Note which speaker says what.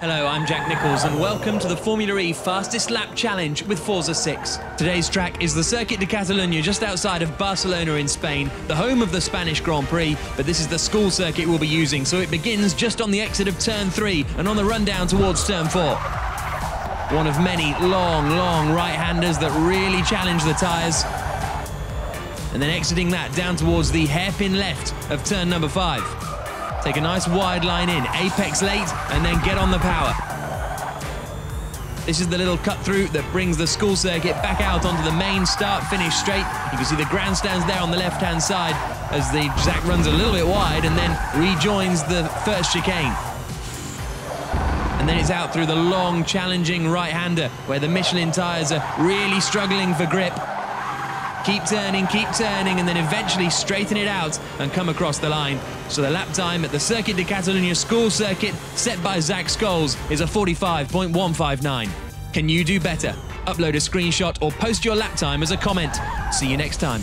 Speaker 1: Hello, I'm Jack Nicholls, and welcome to the Formula E Fastest Lap Challenge with Forza 6. Today's track is the Circuit de Catalunya just outside of Barcelona in Spain, the home of the Spanish Grand Prix, but this is the school circuit we'll be using, so it begins just on the exit of turn 3 and on the run down towards turn 4. One of many long, long right-handers that really challenge the tyres. And then exiting that down towards the hairpin left of turn number 5. Take a nice wide line in, apex late, and then get on the power. This is the little cut through that brings the school circuit back out onto the main start finish straight. You can see the grandstands there on the left hand side as the Zak runs a little bit wide and then rejoins the first chicane. And then it's out through the long, challenging right hander where the Michelin tyres are really struggling for grip. Keep turning, keep turning, and then eventually straighten it out and come across the line. So the lap time at the Circuit de Catalunya school circuit, set by Zak Scholes, is a 45.159. Can you do better? Upload a screenshot or post your lap time as a comment. See you next time.